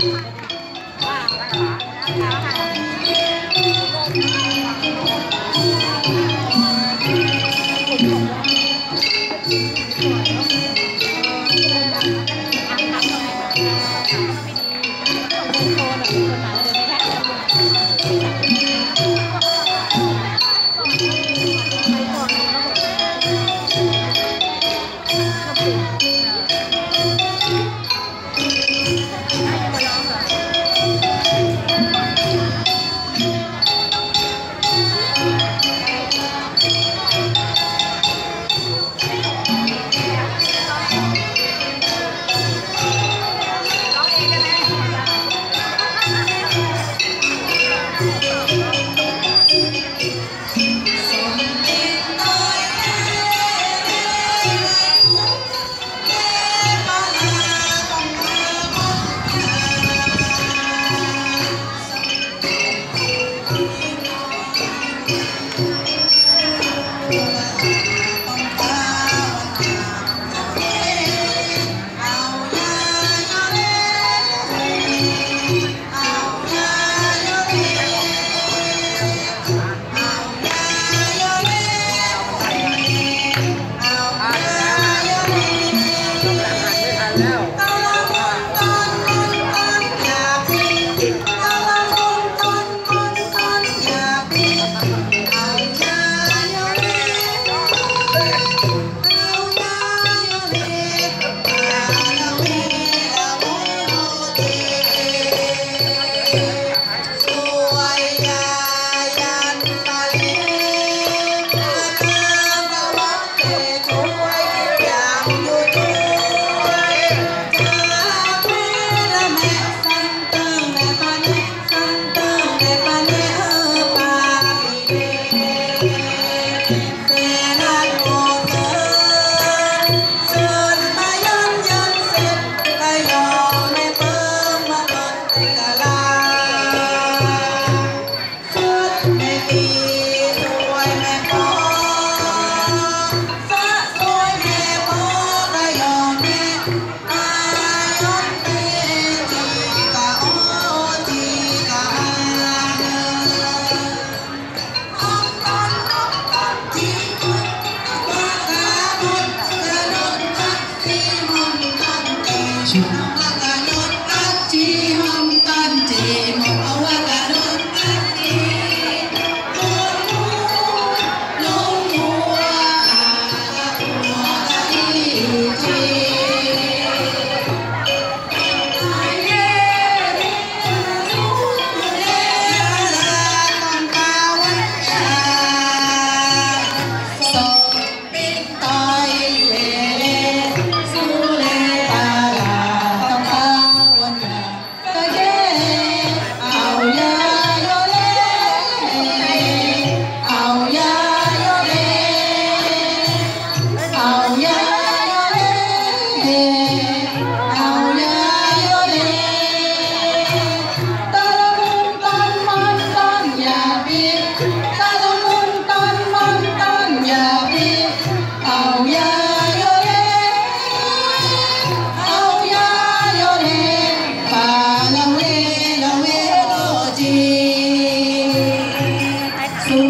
โซนแบบโซนนั้น Thank you.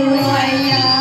vui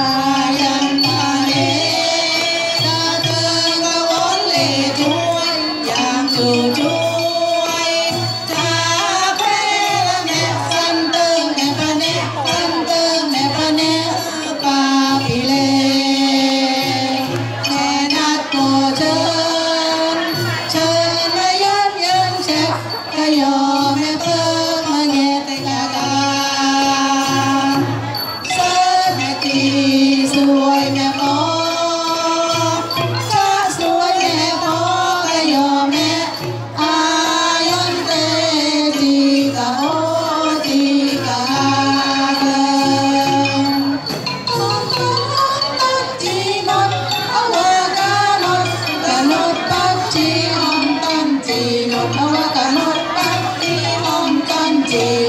day.